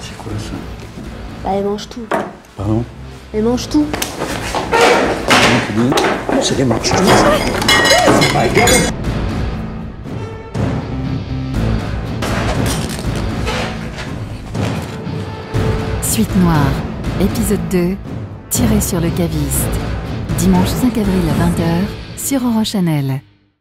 C'est quoi ça Bah, elle mange tout. Pardon Elle mange tout. C'est des marches. Suite Noire, épisode 2, tiré sur le caviste. Dimanche 5 avril à 20h sur Eurochannel.